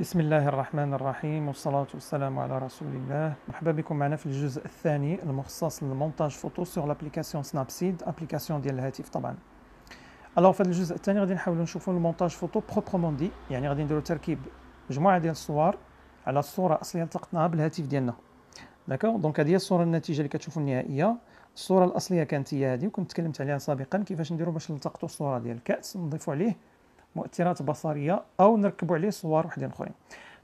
بسم الله الرحمن الرحيم والصلاة والسلام على رسول الله. مرحبا بكم معنا في الجزء الثاني المخصص لل montage photo sur l'application Snapseed application ديال الهاتف طبعا. alors في هذا الجزء الثاني غادي نحاولوا نشوفوا ال montage photo proprement dit يعني غادي نديروا تركيب مجموعة ديال الصور على الصورة الأصلية اللي التقطناها بالهاتف ديالنا. d'accord donc هذه هي الصورة الناتجه اللي كتشوفوا النهائية. الصورة الأصلية كانت هي هذه وكنت تكلمت عليها سابقا كيفاش نديروا باش نلتقطوا الصورة ديال الكأس نضيفوا عليه مؤثرات بصرية أو نركبوا عليه صور وحدين أخرين.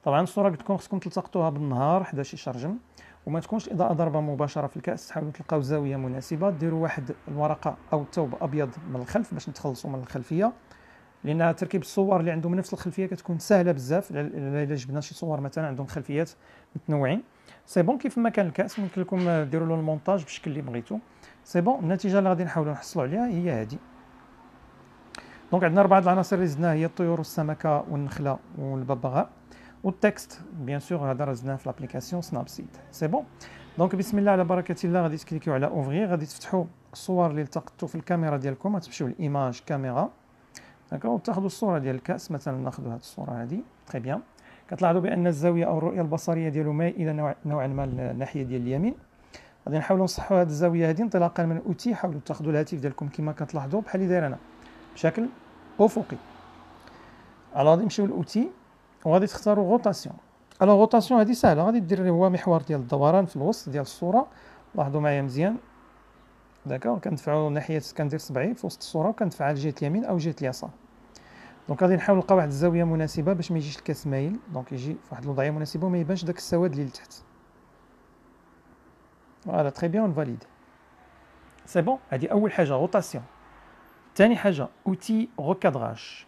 طبعا الصورة قلت لكم خصكم تلتقطوها بالنهار حدا شي شرجم وما تكونش الاضاءه ضاربه مباشرة في الكأس. تحاولوا تلقاو زاوية مناسبة ديروا واحد الورقة أو الثوب أبيض من الخلف باش نتخلصوا من الخلفية لأن تركيب الصور اللي عندهم نفس الخلفية كتكون سهلة بزاف. الا جبنا شي صور مثلا عندهم خلفيات متنوعين. c'est bon كيف ما كان الكأس ممكن لكم ديروا له المونتاج بالشكل اللي بغيتو. c'est bon النتيجة اللي غادي نحاولوا نحصلوا عليها هي هذه donc عندنا اربعه العناصر اللي زدناها هي الطيور والسمكه والنخلة والببغاء وال texte bien sûr هذا درناه في l'application Snapseed c'est bon donc بسم الله على بركة الله غادي تكليكيو على ouvrir غادي تفتحوا الصور اللي التقطتوا في الكاميرا ديالكم. غتمشيو ل image caméra. d'accord؟ وتاخذوا الصورة ديال الكأس مثلا ناخذوا هذه الصورة هذه très bien كتلاحظوا بأن الزاوية أو الرؤية البصرية ديالو مائله نوعا ما الناحيه ديال اليمين. غادي نحاولوا نصحوا هذه الزاوية هذه انطلاقا من اوتي حاولوا تاخذوا الهاتف ديالكم كما كتلاحظوا بحال اللي داير أنا. بشكل افقي غادي نمشيو لاوتي وغادي تختاروا rotation alors rotation هذه سهلة غادي دير هو محور ديال الدوران في الوسط ديال الصورة. لاحظوا معايا مزيان. d'accord كندفعو ناحية كندير صبعي في وسط الصورة وكندفعها لجهه اليمين أو جهه اليسار. donc غادي نحاول نلقى واحد الزاوية مناسبة باش ما يجيش الكاس مايل. donc يجي في واحد الوضعية مناسبة وما يبانش داك السواد اللي لتحت. voilà très bien valide c'est bon هذه أول حاجة rotation ثاني حاجة outils recadrage.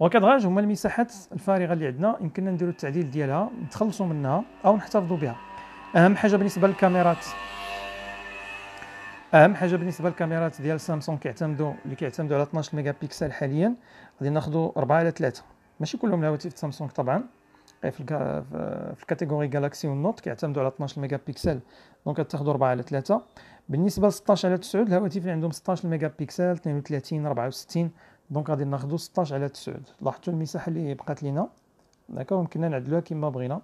recadrage هما المساحات الفارغة اللي عندنا يمكننا نديرو التعديل ديالها نتخلصوا منها أو نحتفظوا بها. أهم حاجة بالنسبة للكاميرات. أهم حاجة بالنسبة للكاميرات ديال سامسونج كيعتمدوا اللي كيعتمدوا على 12 ميجا بيكسل حاليا غادي ناخذوا 4 على 3 ماشي كلهم الهواتف سامسونج طبعا. في في ال catégorie Galaxy وال Note كيعتمدوا على 12 ميجا بيكسل donc تاخذوا 4 على 3 بالنسبة ل 16 على 9 الهواتف اللي عندهم 16 ميجا بيكسل 32 64 donc غادي ناخذوا 16 على 9 لاحظتوا المساحة اللي بقات لينا؟ d'accord يمكننا نعدلوها كما بغينا.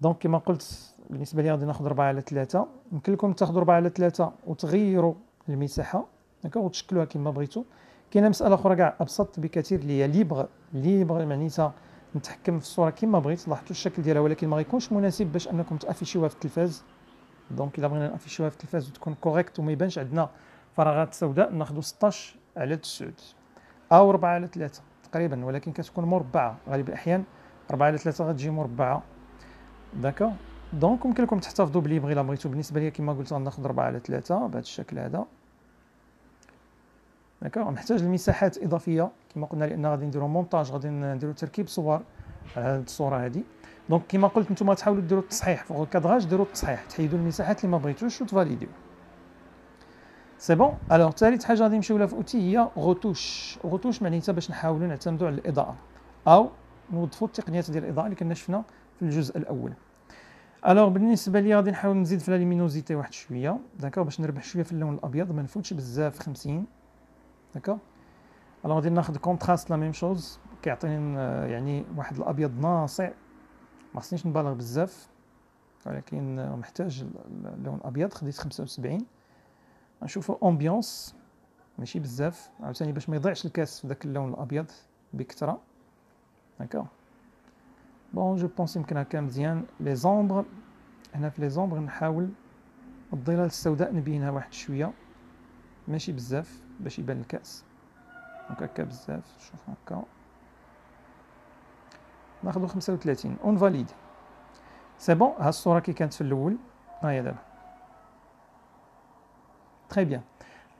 donc كما قلت بالنسبة لي غادي ناخذ 4 على 3 يمكن لكم تاخذوا 4 على 3 وتغيروا المساحة. d'accord وتشكلوها كما بغيتو. كاينة مسألة أخرى كاع أبسط بكثير اللي هي libre libre معناتها نتحكم في الصورة كما بغيت. لاحظتوا الشكل ديالها ولكن ما غيكونش مناسب باش أنكم تافيشيوها في التلفاز. donc إلا بغينا نافيشيوها في التلفاز وتكون correcte وما يبانش عندنا فراغات سوداء ناخذوا 16 على 9 أو 4 على 3 تقريبا ولكن كتكون مربعة غالب الأحيان. 4 على 3 غتجي مربعة. d'acc donc يمكن لكم تحتفظوا ب libre إلا بغيتو. بالنسبة ليا كما قلت غناخذ 4 على 3 بهذا الشكل هذا. d'acc نحتاج المساحات إضافية. كما قلنا لأن غادي نديرو مونتاج غادي نديرو تركيب صور على هذه الصورة هذه donc كما قلت نتوما تحاولوا ديروا التصحيح في ال cadrage ديروا التصحيح تحيدوا المساحات اللي ما بغيتوش وتفاليديو c'est bon alors ثالث حاجة غادي نمشيو لها في أوتي هي retouche retouche معناتها باش نحاولوا نعتمدوا على الإضاءة أو نوظفوا التقنيات ديال الإضاءة اللي كنا شفنا في الجزء الأول. alors بالنسبة لي غادي نحاول نزيد في luminosité واحد شوية d'accord باش نربح شوية في اللون الأبيض ما نفوتش بزاف 50 d'accord alors غادي ناخذ contraste la même chose كيعطيني يعني واحد الأبيض ناصع. خصنيش نبالغ بزاف ولكن محتاج اللون الأبيض خديت 75 نشوفوا ambiance ماشي بزاف. عاوتاني باش ما يضيعش الكاس في داك اللون الأبيض بكثرة. هكا bon je pense يمكن هكا مزيان. les ombres هنا في les ombres نحاول الظلال السوداء نبينها واحد شوية. ماشي بزاف باش يبان الكاس. donc هكا بزاف. شوف هكا. ناخذ 35 on valide c'est bon ها الصورة كي كانت في الأول. ها هي دابا. très bien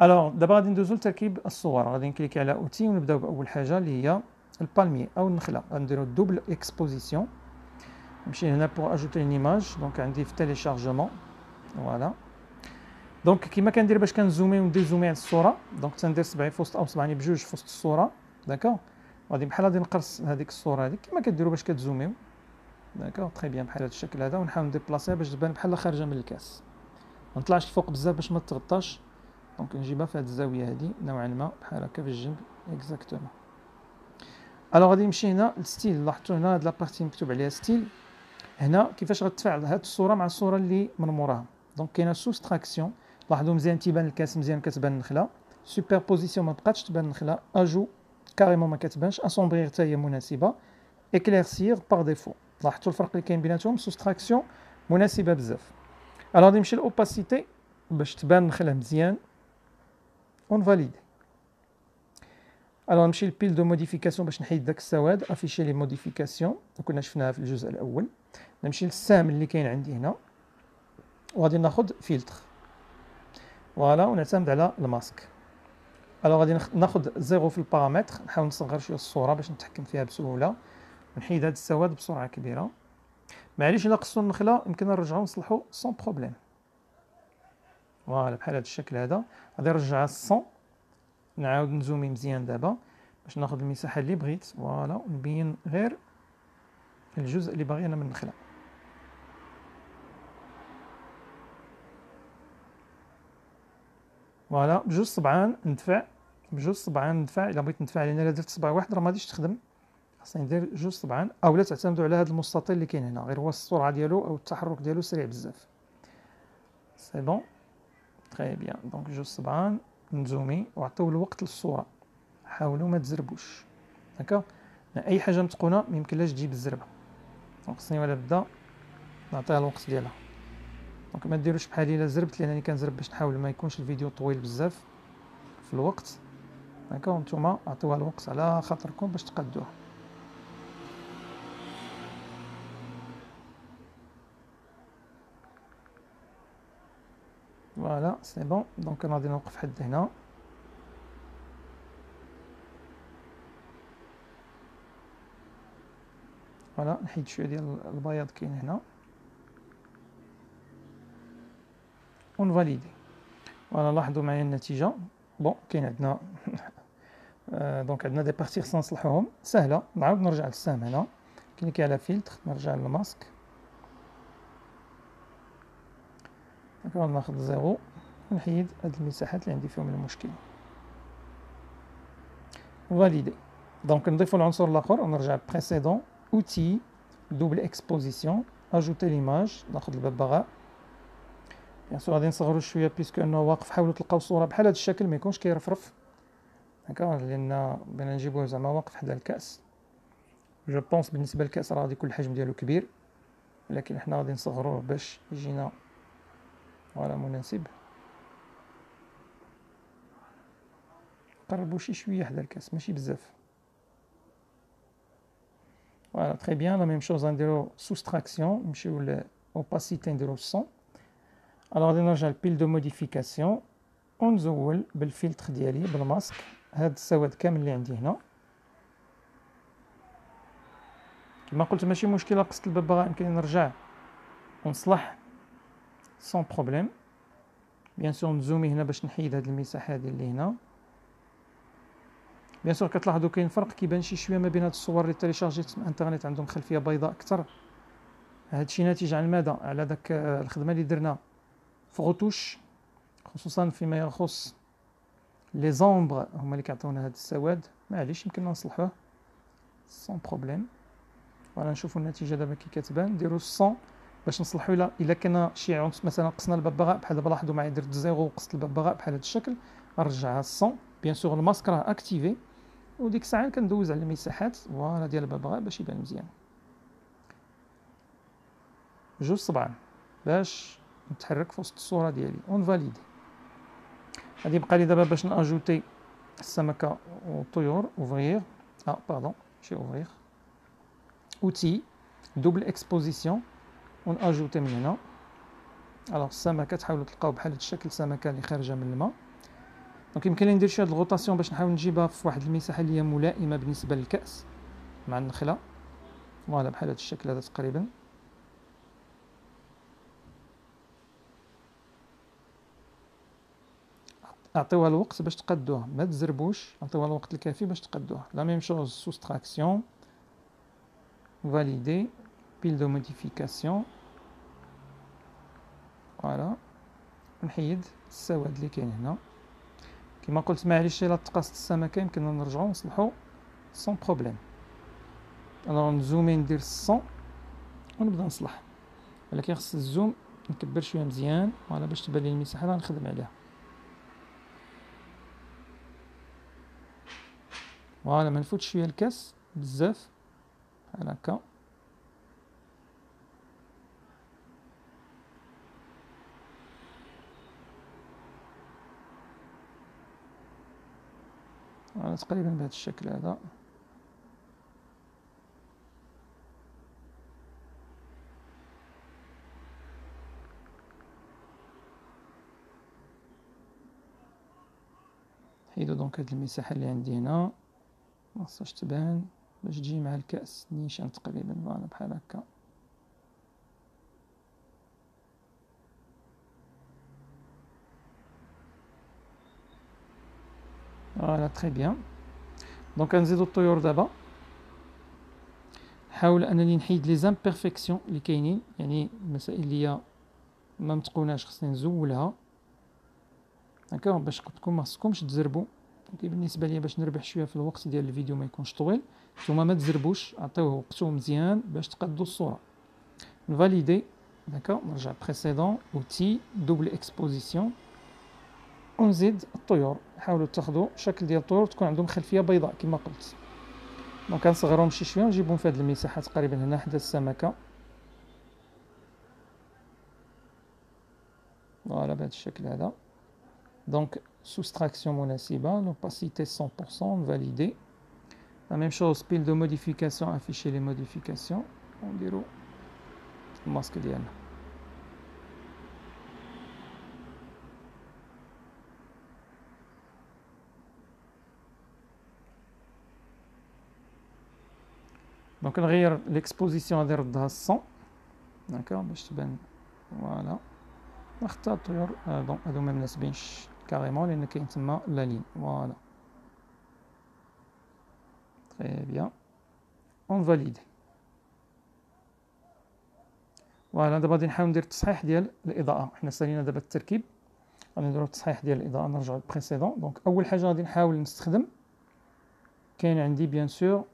alors دابا غادي ندوزو لتركيب الصور. غادي نكليكي على أوتي ونبداو بأول حاجة اللي هي ال palmier أو النخلة. غنديرو double exposition نمشي هنا pour ajouter une image donc عندي في téléchargement voilà donc كيما كندير باش كنزومي ونديزومي على الصورة. donc تندير صبعي في وسط أو صبعين بجوج في وسط الصورة. d'accord غادي بحال غادي نقرص هذيك الصورة هذيك. كما كديروا باش كتزوميو. d'accord très bien بحال هذا الشكل هذا. ونحاول نديبلاسيها باش تبان بحال خارجة من الكاس. ما نطلعش الفوق بزاف باش ما تغطاش. donc نجيبها في هذه الزاوية هذه نوعا ما بحال هكا في الجنب. exactement alors غادي نمشي هنا لل style. لاحظتوا هنا هاد la partie مكتوب عليها style. هنا كيفاش غتفاعل هاد الصورة مع الصورة اللي من موراها. دونك كاينة soustraction لاحظوا مزيان تيبان الكاس مزيان كتبان النخلة. superposition ما بقاتش تبان النخلة. ajout carrément ما كتبانش assombrir حتى هي مناسبه éclaircir par défaut لاحظتوا الفرق اللي كاين بيناتهم؟ soustraction مناسبه بزاف. alors غادي نمشي l'opacité باش تبان النخله مزيان. ونفاليدي alors نمشي ل pile de modifications باش نحيد داك السواد. afficher les modifications وكنا شفناها في الجزء الأول. نمشي للسهم اللي كاين عندي هنا. وغادي ناخذ filtre voilà ونعتمد على ال masque. alors غادي ناخذ zéro في البارامتر نحاول نصغر شوية الصورة باش نتحكم فيها بسهولة ونحيد هذا السواد بسرعة كبيرة. معليش إلا قصوا النخلة يمكن نرجعو نصلحو sans problème voilà بحال هذا الشكل هذا. غادي نرجعها 100 نعاود نزومي مزيان دابا باش ناخذ المساحة اللي بغيت. voilà ونبين غير الجزء اللي باغي أنا من النخلة. voilà بجوج صبعان ندفع بجوج صبعان ندفع إلا بغيت ندفع لأن إلا درت صبع واحد راه ما غاديش تخدم. خاصني ندير جوج صبعان اولا تعتمدوا على هذا المستطيل اللي كاين هنا غير هو السرعه ديالو أو التحرك ديالو سريع بزاف. c'est bon très bien donc جوج صبعان نزومي وعطيو الوقت للصورة. حاولوا ما تزربوش. هكا أي حاجة متقونة ما يمكنلاش تجيب الزربة. donc خصني ولا بدا نعطيها الوقت ديالها. donc ما ديروش بحالي الا زربت لانني كنزرب باش نحاول ما يكونش الفيديو طويل بزاف في الوقت. هكا وأنتم عطيوها الوقت على خاطركم باش تقدوها. voilà c'est bon. donc أنا غادي نوقف حد هنا. voilà نحيد شوية ديال البياض كاين هنا. ونفاليدي voilà لاحظوا معايا النتيجه bon كاين عندنا donc عندنا des parties خصنا نصلحوهم سهله نعاود نرجع للسهم هنا كليكي على فيلتر نرجع للماسك donc ناخذ zéro ونحيد هاد المساحات اللي عندي فيهم المشكل valider donc نضيفو العنصر الآخر ونرجع précédent outils double exposition ajouter l'image ناخذ الببغاء bien sûr غادي نصغرو شوية puisque انه واقف حاولوا تلقاو صورة بحال هذا الشكل ما يكونش كيرفرف. هكا؟ لأن بغينا نجيبوه زعما واقف حدا الكأس. je pense بالنسبة للكأس راه غادي يكون الحجم ديالو كبير. لكن حنا غادي نصغروه باش يجينا voilà مناسب. قربوا شي شوية حدا الكأس ماشي بزاف. voilà très bien la même chose غنديرو soustraction نمشيو l'opacité نديرو 100 alors غادي نرجع ل pile de modifications ونزول بالفلتر ديالي بالماسك هاد السواد كامل اللي عندي هنا كما قلت ماشي مشكله قصت الببغاء يمكن نرجع ونصلح sans problème bien sûr نزومي هنا باش نحيد هاد المساحه هادي اللي هنا bien sûr كتلاحظوا كاين فرق كيبان شي شوية ما بين هاد الصور اللي تيليشارجيت من الانترنت عندهم خلفيه بيضاء أكثر هادشي ناتج عن ماذا على داك الخدمه اللي درنا في retouche خصوصا فيما يخص les ombres هما اللي كيعطيونا هاد السواد معليش يمكننا نصلحوه sans problème voilà نشوفوا النتيجه دابا كي كتبان نديرو 100 باش نصلحوا الا الا كان شي عنصر مثلا قصنا الببغاء بحال دابا لاحظوا معايا درت zéro وقصت الببغاء بحال هذا الشكل نرجعها 100 bien sûr ال masque راه activé وديك الساعة كندوز على المساحات voilà ديال الببغاء باش يبان مزيان جوج صبعان باش نتحرك في وسط الصورة ديالي. ونفاليدي غادي يبقى لي دابا باش نأجوتي السمكة والطيور ouvrir آه pardon ماشي ouvrir outils double exposition وناجوتي من هنا alors السمكه تحاولوا تلقاو بحال هاد الشكل سمكه اللي خارجه من الماء donc يمكن لي ندير شي هاد la rotation باش نحاول نجيبها في واحد المساحه اللي هي ملائمه بالنسبة للكاس مع النخله voilà بحال هاد الشكل هذا تقريبا أعطيوها الوقت باش تقدوها ما تزربوش أعطيوها الوقت الكافي باش تقدوها la même chose soustraction valider pile de modifications voilà نحيد. السواد اللي كاين هنا. كما قلت معليش إلا تقاست السمكه يمكننا نرجعو نصلحو sans problème أنا نزومي ندير 100 ونبدأ نصلح. ولكن خص ال zoom نكبر شوية مزيان. voilà باش تبان لي المساحة غنخدم عليها. voilà ما نفوتش شوية الكاس بزاف بحال هكا تقريبا بهذا الشكل هذا حيدو donc هاد المساحة اللي عندي هنا مخصهاش تبان باش تجي مع الكأس نيشان تقريبا voilà بحال هكا. voilà très bien donc غنزيدو الطيور دابا نحاول انني نحيد les imperfections اللي كاينين يعني المسائل اللي ما متقوناش خصني نزولها هكا باش لكم ما خصكمش تزربوا بالنسبة ليا باش نربح شوية في الوقت ديال الفيديو ما يكونش طويل. نتوما ما تزربوش عطيوه وقتو مزيان باش تقادو الصورة. نفاليدي داكا نرجع précédent outil double exposition ونزيد الطيور حاولوا تاخذوا شكل ديال الطيور تكون عندهم خلفيه بيضاء كما قلت donc كنصغرهم شي شوية ونجيبهم في هذه المساحه تقريبا هنا حدا السمكه voilà بهذا الشكل هذا donc soustraction مناسبة l'opacité 100% validé la même chose pile de modifications afficher les modifications on dirait masque ديالنا donc نغير l'exposition غادي نردها 100 d'accord باش تبان voilà نختار الطيور هادو ما مناسبينش لأن كاين تما لا لين voilà très bien on valide voilà دابا غادي نحاول ندير التصحيح ديال الإضاءة. حنا سالينا دابا التركيب. غادي نديرو التصحيح ديال الإضاءة. نرجعو لل précédent donc أول حاجة غادي نحاول نستخدم. كاين عندي bien sûr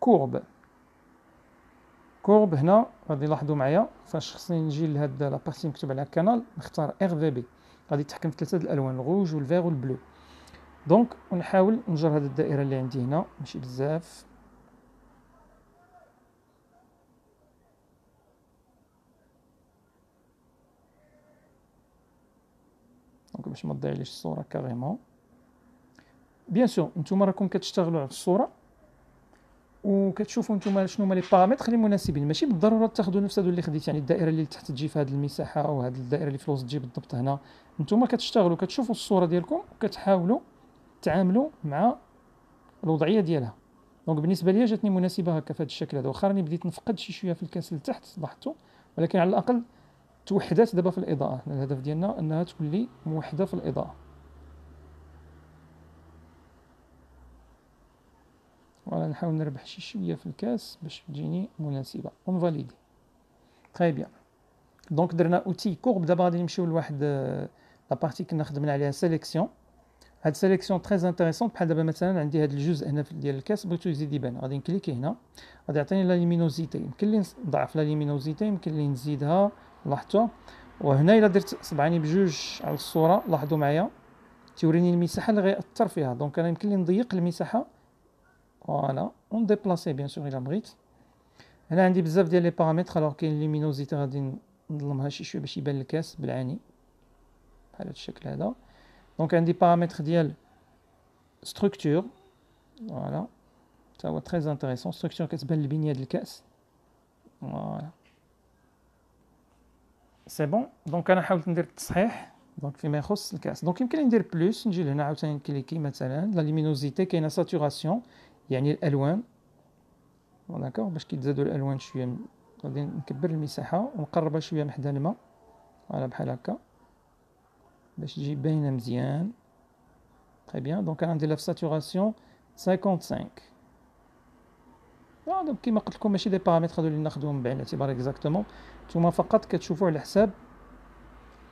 courbe courbe هنا. غادي نلاحظوا معايا. فاش خصني نجي لهاد la partie مكتوب عليها canal نختار RVB غادي يتحكم في ثلاثة الألوان ال rouge وال vert وال bleu. donc ونحاول نجر هاد الدائرة اللي عندي هنا. ماشي بزاف. donc باش ما تضيعليش الصورة carrément. bien sûr نتوما راكم كتشتغلوا على الصورة. وكتشوفوا نتوما شنو هما les paramètres اللي مناسبين. ماشي بالضرورة تاخذوا نفس هادو اللي خديت يعني الدائرة اللي تحت تجي في هذه المساحة أو هذه الدائرة اللي في الوسط تجي بالضبط هنا. نتوما كتشتغلوا كتشوفوا الصورة ديالكم وكتحاولوا تعاملوا مع الوضعية ديالها. donc بالنسبة ليا جاتني مناسبة هكا في هذا الشكل هذا. واخا راني بديت نفقد شي شوية في الكاس لتحت لاحظتوا ولكن على الأقل توحدات دابا في الإضاءة. الهدف ديالنا أنها تكون لي موحدة في الإضاءة. نحاول نربح شي شوية في الكاس باش تجيني مناسبة. on valide très bien donc درنا outil courbe دابا غادي نمشيو لواحد la partie كنا خدمنا عليها sélection هاد sélection très intéressant بحال دابا مثلا عندي هاد الجزء هنا ديال الكاس بغيتو يزيد يبان. غادي نـ cliquer هنا. غادي يعطيني la luminosité يمكن لي نضعف la luminosité يمكن لي نزيدها. لاحظتوا وهنا إلا درت صبعاني بجوج على الصورة لاحظوا معايا. توريني المساحة اللي غيأثر فيها. donc أنا يمكن لي نضيق المساحة. voilà on déplace bien sûr الا بغيت هنا عندي بزاف ديال les paramètres alors كاين luminosité غادي نظلمها شي شوية باش يبان الكاس بالعاني بحال هاد الشكل هذا donc عندي بارامتر ديال structure voilà تا هو très intéressant structure كتبان البنيه ديال الكاس voilà c'est bon donc أنا حاولت ندير التصحيح donc فيما يخص الكاس donc يمكن لي ندير plus نجي لهنا عاوتاني نـ cliquer مثلا la luminosité كاينة saturation يعني الالوان d'accord باش كيتزادوا الالوان شوية غادي نكبر المساحة ونقربها شوية من حدا الماء voilà بحال هكا. باش تجي باينة مزيان. très bien donc أنا ندير في saturation 55 donc كيما قلت لكم ماشي des paramètres هادو اللي ناخذوهم بعين الاعتبار exactement نتوما فقط كتشوفوا على حساب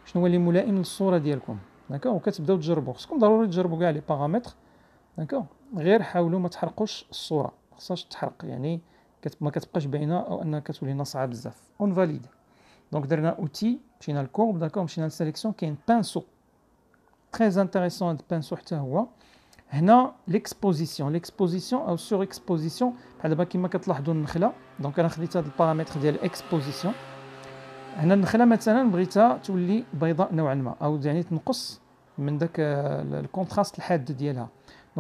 شنو هو اللي ملائم للصورة ديالكم. d'accord وكتبداو تجربوا خصكم ضروري تجربوا كاع les paramètres d'accord غير حاولوا ما تحرقوش الصورة خصهاش تحرق يعني ما كتبقاش باينة أو أنها كتولي ناصعة بزاف. on valide donc درنا outil مشينا لل courbe d'accord مشينا لل sélection كاين pinceau très intéressant هاد ال pinceau حتى هو هنا l'exposition l'exposition أو surexposition بحال دابا كيما كتلاحظوا النخله donc أنا خديت هاد البارامتر ديال ال exposition هنا النخله مثلا بغيتها تولي بيضاء نوعا ما أو يعني تنقص من داك ال contraste الحاد ديالها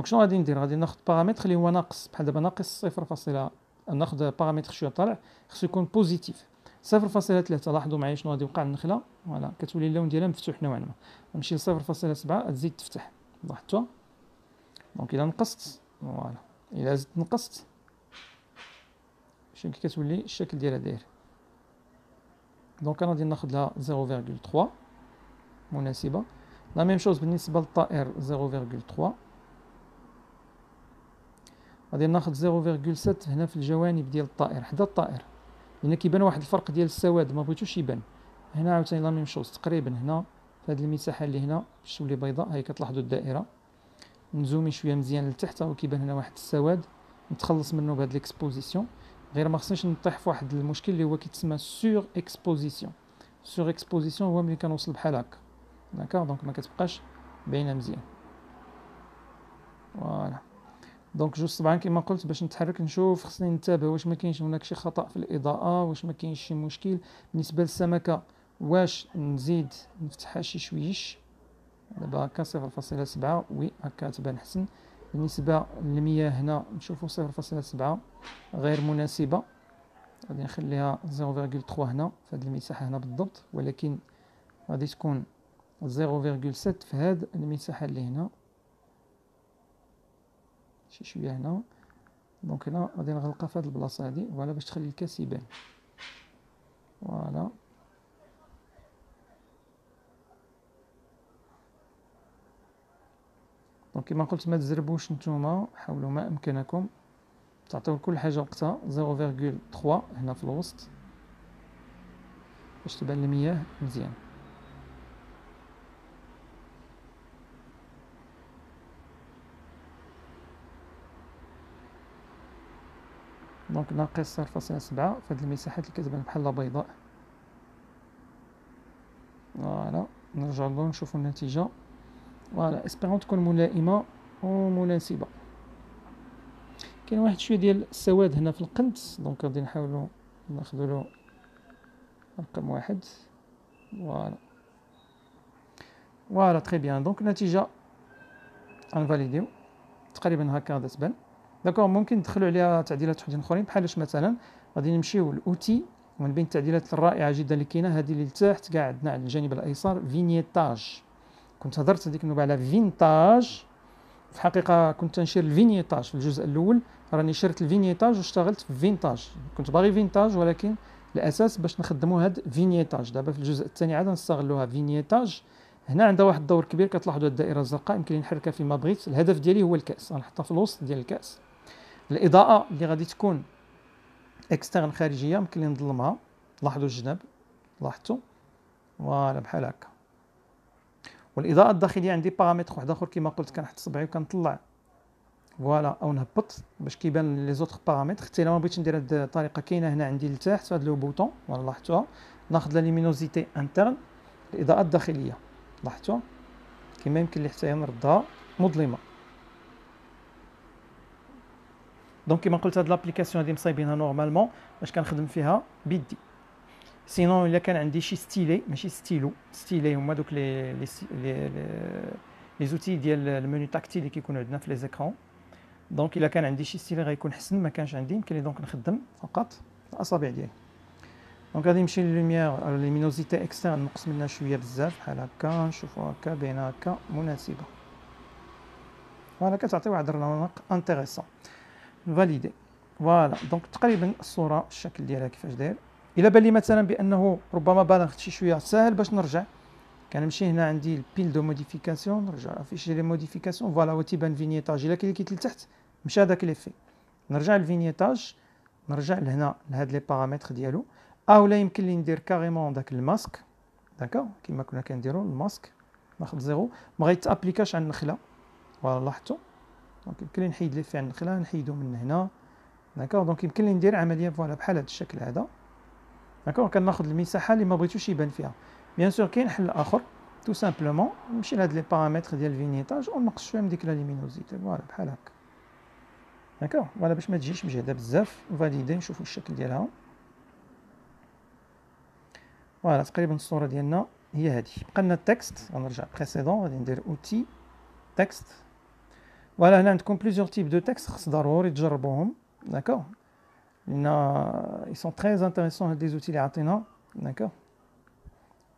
donc شنو غادي ندير؟ غادي ناخذ بارامتر اللي هو ناقص. بحال دابا ناقص 0. ناخذ بارامتر شوية طالع خصو يكون positif 0.3 لاحظوا معايا شنو غادي يوقع النخلة؟ voilà. كتولي اللون ديالها مفتوح نوعا ما. نمشي ل 0.7 تزيد تفتح. لاحظتوا donc إلا نقصت voilà. إلا زدت نقصت. شنو كتولي الشكل ديالها داير؟ donc أنا غادي ناخذ لها 0.3 مناسبة. la même chose بالنسبة للطائر 0.3 غادي ناخذ 0.7 هنا في الجوانب ديال الطائر حدا الطائر. لأن كيبان واحد الفرق ديال السواد ما بغيتوش يبان. هنا عاوتاني la même chose تقريبا هنا في هذه المساحة اللي هنا باش تولي بيضاء هاي كتلاحظوا الدائرة. نزومي شوية مزيان لتحت هو كيبان هنا واحد السواد. نتخلص منه بهاد l'exposition غير ما خصنيش نطيح في واحد المشكل اللي هو كيتسمى surexposition surexposition هو ملي كنوصل بحال هكا. donc ما كتبقاش باينة مزيان. voilà donc جوج طبعا كما قلت باش نتحرك نشوف خصني نتابع واش ما كاينش هناك شي خطأ في الإضاءة واش ما كاينش شي مشكل. بالنسبة للسمكة واش نزيد نفتحها شي شويش؟ دابا هكا صفر فاصلة سبعة oui هكا تبان حسن. بالنسبة للمياه هنا نشوفو صفر فاصلة سبعة غير مناسبة. غادي نخليها zéro virgule trois هنا في هاد المساحة هنا بالضبط. ولكن غادي تكون zéro virgule sept في هاد المساحة اللي هنا. شي شوية هنا. donc هنا غادي نغلقها في هاد البلاصة هادي voilà باش تخلي الكاس يبان. voilà. donc كما قلت ما تزربوش نتوما حاولوا ما أمكنكم. تعطيو كل حاجة وقتها 0.3 هنا في الوسط باش تبان المياه مزيان. donc ناقص صفر فاصلة سبعة في هاد المساحات اللي كتبان بحال بيضاء. voilà نرجعو نشوفو النتيجة. voilà espérons تكون ملائمة ومناسبة كاين واحد شوية ديال السواد هنا في القنت donc غادي نحاولو ناخدو رقم واحد. voilà. voilà très bien. donc النتيجة غنفاليديو. تقريبا هكا غادا تبان. d'accord ممكن ندخلو عليها تعديلات وحدين اخرين بحالاش مثلا غادي نمشيو لاوتي ومن بين التعديلات الرائعة جدا اللي كاينة هذه اللي لتحت كاع عندنا على الجانب الأيسر vignettage كنت هضرت هذيك النوبه على vintage في الحقيقة كنت نشير ال vignettage في الجزء الأول راني شرت ال vignettage واشتغلت في vintage كنت باغي vintage ولكن الاساس باش نخدموا هاد vignettage دابا في الجزء الثاني عاد نستغلوها vignettage هنا عندها واحد الدور كبير كتلاحظوا الدائرة الزرقاء يمكن نحركها فيما بغيت الهدف ديالي هو الكأس غنحطها في الوسط ديال الكأس. الإضاءة اللي غادي تكون externe خارجية يمكن لي نظلمها لاحظوا الجناب لاحظتوا؟ voilà بحال هكا. والإضاءة الداخلية عندي بارامتر واحد آخر كما قلت كنحط صبعي وكنطلع. voilà أو نهبط باش كيبان les autres paramètres حتى إلا ما بغيتش ندير هاد الطريقة كاينة هنا عندي لتحت في هاد le bouton. voilà لاحظتوها؟ ناخذ la luminosité interne الإضاءة الداخلية. لاحظتوها؟ كما يمكن لي حتى نردها مظلمة. donc كما قلت هاد l'application هادي مصايبينها normalement باش كنخدم فيها بيدي. sinon إلا كان عندي شي stylet ماشي stylo stylet هما دوك لي لي لي لي زوتي ديال ال menu tactile اللي كيكونوا عندنا في les écrans donc إلا كان عندي شي stylet غيكون حسن ما كانش عندي يمكن لي donc نخدم فقط الأصابع ديالي. donc غادي نمشي ل lumière luminosité externe نقص منها شوية بزاف بحال هكا نشوفو هكا باينه هكا مناسبة. voilà كتعطي واحد الرونق intéressant valider voilà donc تقريبا الصورة الشكل ديالها كيفاش داير الا بان لي مثلا بانه ربما بالغت شي شوية ساهل باش نرجع كنمشي هنا عندي ال pile de modifications نرجع afficher les modifications voilà هو تيبان vignettage الا كليكيت لتحت مشى هذاك l'effet نرجع لل vignettage نرجع لهنا لهاد les paramètres ديالو أو لا يمكن لي ندير carrément داك ال masque d'accord كيما كنا كنديرو الماسك ناخذ zéro ما غيتابليكاش على النخله voilà لاحظتوا donc يمكن لي نحيد l'effet على النخله نحيدو من هنا. d'accord donc يمكن لي ندير عملية voilà بحال هذا الشكل هذا. d'accord كناخذ المساحة اللي ما بغيتوش يبان فيها. bien sûr كاين حل آخر. tout simplement نمشي لهاد les paramètres ديال ال vignettage ونقص شوية من ديك la luminosité voilà بحال هكا. d'accord voilà باش ما تجيش مجهده بزاف. valider نشوفوا الشكل ديالها. voilà تقريبا الصورة ديالنا هي هذه بقى لنا ال texte غنرجع précédent غادي ندير outil texte voilà هنا عندكم plusieurs types de texte خص ضروري تجربوهم d'accord لأن ils sont très intéressants هاد les outils اللي عطينا d'accord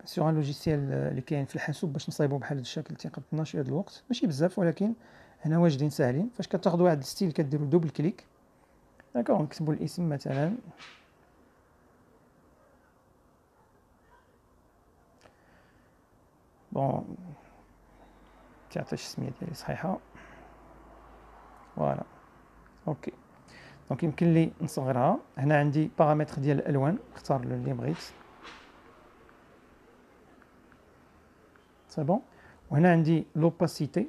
sur un logiciel اللي كاين في الحاسوب باش نصايبو بحال هاد الشكل تيقد شوية د الوقت ماشي بزاف ولكن هنا واجدين ساهلين فاش كتاخدوا واحد ال style كديروا double clic d'accord نكتبوا الاسم مثلا bon تعطيش السميه ديالي صحيحه voilà. OK. donc يمكن لي نصغرها. هنا عندي بارامتر ديال الالوان نختار اللي بغيت. c'est bon وهنا عندي l'opacité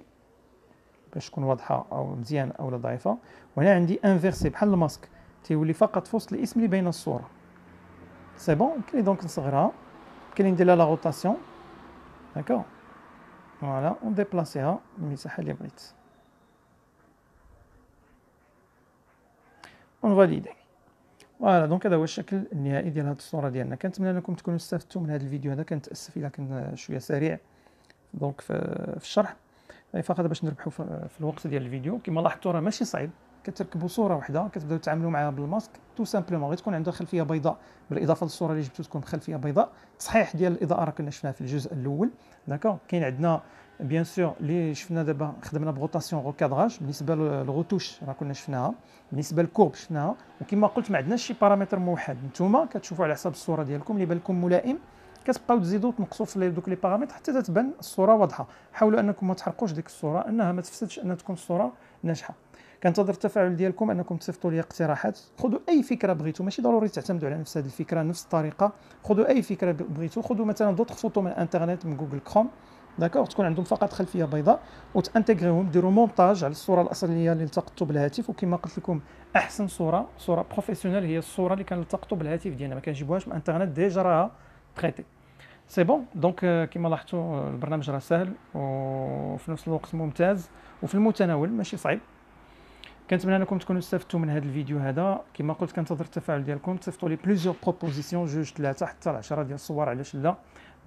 باش تكون واضحة أو مزيان أو ضعيفة. وهنا عندي inverser بحال الماسك. تيولي فقط في وسط الاسم اللي بين الصورة. c'est bon يمكن لي donc نصغرها. يمكن لي ندير لها la rotation d'accord voilà ونديبلاسيها المساحه اللي بغيت. ونفاليدي voilà donc هذا هو الشكل النهائي ديال هذه الصورة ديالنا. كنتمنى انكم تكونوا استفدتوا من هذا الفيديو. هذا كنتاسف إلا كان شوية سريع. donc في, الشرح. فقط باش نربحوا في الوقت ديال الفيديو. كما لاحظتوا راه ماشي صعيب. كتركبوا صورة واحدة كتبداو تعاملوا معها بال masque. tout simplement غير تكون عندها خلفية بيضاء. بالإضافة للصورة اللي جبتو تكون خلفيه بيضاء. تصحيح ديال الإضاءة راه كنا شفناها في الجزء الأول. d'accord كاين عندنا bien sûr اللي شفنا دابا خدمنا ب rotation recadrage بالنسبة لل retouche راه كنا شفناها بالنسبة لل courbe شفناها وكما قلت ما عندناش شي بارامتر موحد نتوما كتشوفوا على حساب الصورة ديالكم اللي بان لكم ملائم كتبقاو تزيدوا تنقصوا في دوك les paramètres حتى تتبان الصورة واضحه حاولوا انكم ما تحرقوش ديك الصورة انها ما تفسدش ان تكون الصورة ناجحه كنتظر التفاعل ديالكم انكم تصيفطوا لي اقتراحات خذوا اي فكره بغيتوا ماشي ضروري تعتمدوا على نفس هذه الفكرة نفس الطريقة خذوا اي فكره بغيتوا خذوا مثلا d'autres photos من الانترنت من جوجل كروم d'accord تكون عندهم فقط خلفية بيضاء وتان intégrer هم ديروا مونتاج على الصورة الأصلية اللي التقطتوا بالهاتف. وكما قلت لكم أحسن صورة صورة professionnelle هي الصورة اللي كنلتقطوا بالهاتف ديالنا. ما كنجيبوهاش من الإنترنت déjà راها traitée c'est bon donc كما لاحظتوا البرنامج راه سهل وفي نفس الوقت ممتاز وفي المتناول. ماشي صعيب. كنتمنى انكم تكونوا استفدتوا من هذا الفيديو هذا. كما قلت كنتظر التفاعل ديالكم. تصيفطوا لي plusieurs propositions جوج ثلاثة حتى 10 ديال الصور. علاش لا؟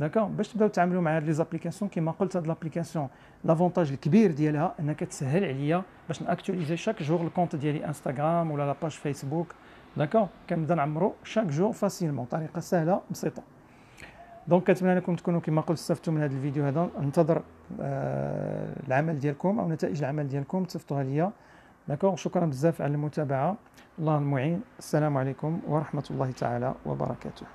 d'accord باش تبداو تعاملوا مع هاد les applications كما قلت هاد l'application l'avantage الكبير ديالها إنها كتسهل عليا باش ن actualiser chaque jour ال compte ديالي انستغرام ولا la page فيسبوك d'accord كنبدا نعمرو chaque jour facilement طريقة سهلة بسيطة. donc كنتمنى انكم تكونوا كما قلت استفدتوا من هذا الفيديو هذا. ننتظر آه العمل ديالكم أو نتائج العمل ديالكم تصيفطوها ليا. d'accord شكرا بزاف على المتابعة. الله المعين. السلام عليكم ورحمة الله تعالى وبركاته.